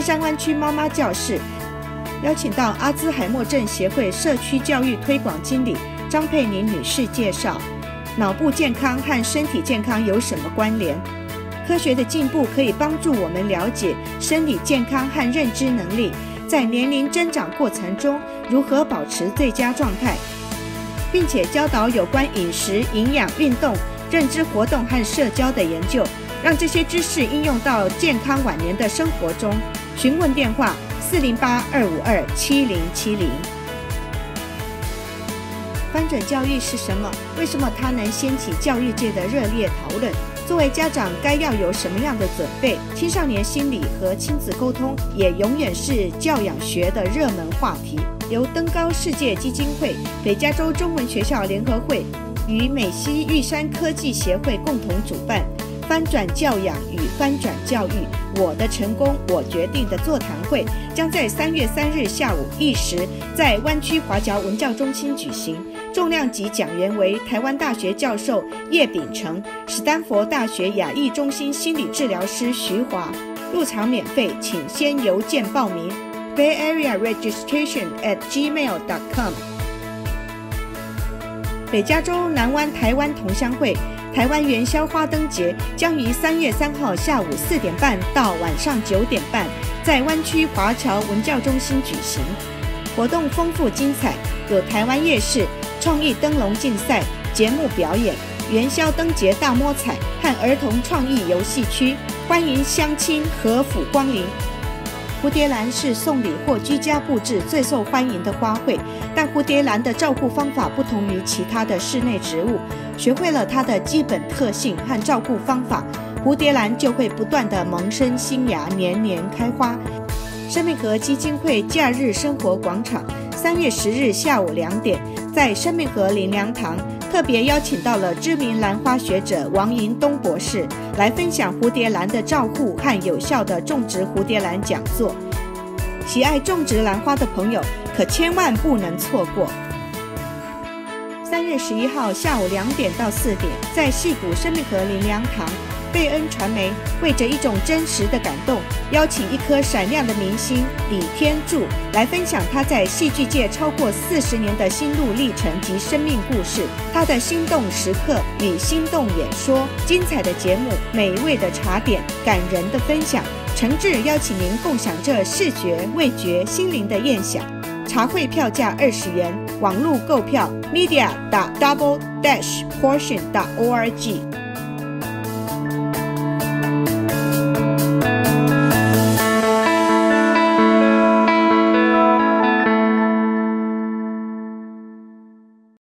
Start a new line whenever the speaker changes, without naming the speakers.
山湾区妈妈教室，邀请到阿兹海默症协会社区教育推广经理张佩宁女士介绍，脑部健康和身体健康有什么关联？科学的进步可以帮助我们了解生理健康和认知能力在年龄增长过程中如何保持最佳状态，并且教导有关饮食、营养、运动、认知活动和社交的研究。让这些知识应用到健康晚年的生活中。询问电话：四零八二五二七零七零。翻转教育是什么？为什么它能掀起教育界的热烈讨论？作为家长，该要有什么样的准备？青少年心理和亲子沟通也永远是教养学的热门话题。由登高世界基金会、北加州中文学校联合会与美西玉山科技协会共同主办。翻转教养与翻转教育，我的成功我决定的座谈会将在三月三日下午一时在湾区华侨文教中心举行。重量级讲员为台湾大学教授叶秉成、史丹佛大学亚裔中心心理治疗师徐华。入场免费，请先邮件报名：Bay Area Registration at gmail.com。北加州南湾台湾同乡会。台湾元宵花灯节将于三月三号下午四点半到晚上九点半，在湾区华侨文教中心举行。活动丰富精彩，有台湾夜市、创意灯笼竞赛、节目表演、元宵灯节大摸彩和儿童创意游戏区，欢迎乡亲和府光临。蝴蝶兰是送礼或居家布置最受欢迎的花卉，但蝴蝶兰的照顾方法不同于其他的室内植物。学会了它的基本特性和照顾方法，蝴蝶兰就会不断的萌生新芽，年年开花。生命河基金会假日生活广场，三月十日下午两点，在生命河林良堂，特别邀请到了知名兰花学者王银东博士来分享蝴蝶兰的照顾和有效的种植蝴蝶兰讲座。喜爱种植兰花的朋友可千万不能错过。三月十一号下午两点到四点，在戏谷生命河林良堂。贝恩传媒为着一种真实的感动，邀请一颗闪亮的明星李天柱来分享他在戏剧界超过四十年的心路历程及生命故事。他的心动时刻与心动演说，精彩的节目，美味的茶点，感人的分享，诚挚邀请您共享这视觉、味觉、心灵的宴享。茶会票价二十元，网络购票 media. 打 double dash portion. 打 org。